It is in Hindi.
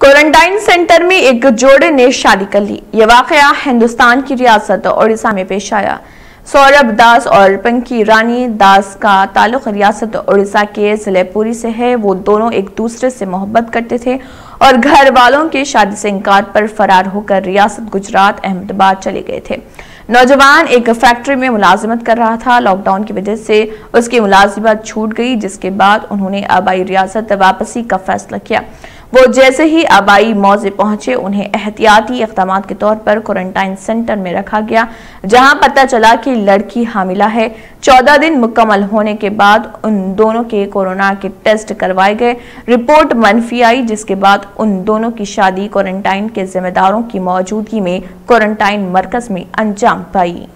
क्वारंटाइन सेंटर में एक जोड़े ने शादी कर ली। ये वाकया हिंदुस्तान की रियासत ओडिशा में पेश आया। सौरभ दास और पंकी रानी दास का ताल्लुक रियासत उड़ीसा के ज़िले पुरी से है। वो दोनों एक दूसरे से मोहब्बत करते थे और घर वालों के शादी से इनकार पर फरार होकर रियासत गुजरात, अहमदाबाद चले गए थे। नौजवान एक फैक्ट्री में मुलाजिमत कर रहा था। लॉकडाउन की वजह से उसकी मुलाजिमत छूट गई, जिसके बाद उन्होंने आबाई रियासत वापसी का फैसला किया। वो जैसे ही आबाई मौजे पहुँचे, उन्हें एहतियाती इकदाम के तौर पर क्वारंटाइन सेंटर में रखा गया, जहाँ पता चला कि लड़की हामिला है। चौदह दिन मुकम्मल होने के बाद उन दोनों के कोरोना के टेस्ट करवाए गए। रिपोर्ट मनफी आई, जिसके बाद उन दोनों की शादी क्वारंटाइन के जिम्मेदारों की मौजूदगी में क्वारंटाइन मरकज में अंजाम पाई।